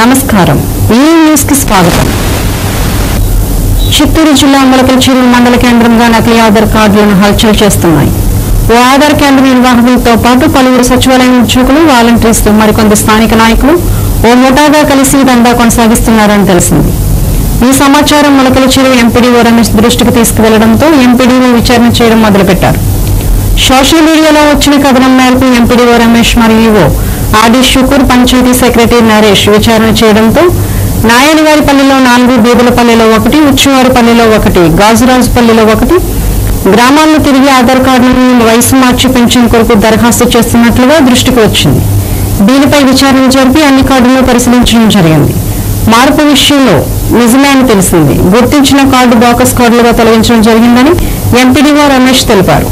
నమస్కారం. ఈ న్యూస్కి స్వాగతం. చిత్తూరు జిల్లా మొలకల్చెరువు మండల కేంద్రంగా నకిలీ ఆధార్ కార్డులను హల్చల్ చేస్తున్నాయి. ఓ ఆధార్ కేంద్ర నిర్వాహకులతో పాటు పలువురు సచివాలయం ఉద్యోగులు వాలంటీర్స్ మరికొంత స్థానిక నాయకులు ఓ ముఠాగా కలిసి దందా కొనసాగిస్తున్నారని తెలిసింది. ఈ సమాచారం మొలకల చెరువు ఎంపీడీఓ రమేష్ దృష్టికి తీసుకువెళ్ళడంతో ఎంపీడీఓ విచారణ చేయడం మొదలుపెట్టారు. సోషల్ మీడియాలో వచ్చిన కథనం మేరకు ఎంపీడీఓ రమేష్ మరియు ఈవో ఆది షుకూర్ పంచాయతీ సెక్రటరీ నరేష్ విచారణ చేయడంతో నాయనగారిపల్లిలో నాలుగు బీదులపల్లిలో ఒకటి ఉచ్చువారిపల్లిలో ఒకటి గాజురాజుపల్లిలో ఒకటి గ్రామాలను తిరిగి ఆధార్ కార్డులను వయసు మార్చి పెన్షన్ కొరకు దరఖాస్తు చేస్తున్నట్లుగా దృష్టికి వచ్చింది. దీనిపై విచారణ జరిపి అన్ని కార్డులను పరిశీలించడం జరిగింది. మార్పు విషయంలో నిజమే అని తెలిసింది. గుర్తించిన కార్డు బాకస్ కార్డులుగా తొలగించడం జరిగిందని ఎంపీడీఓ రమేష్ తెలిపారు.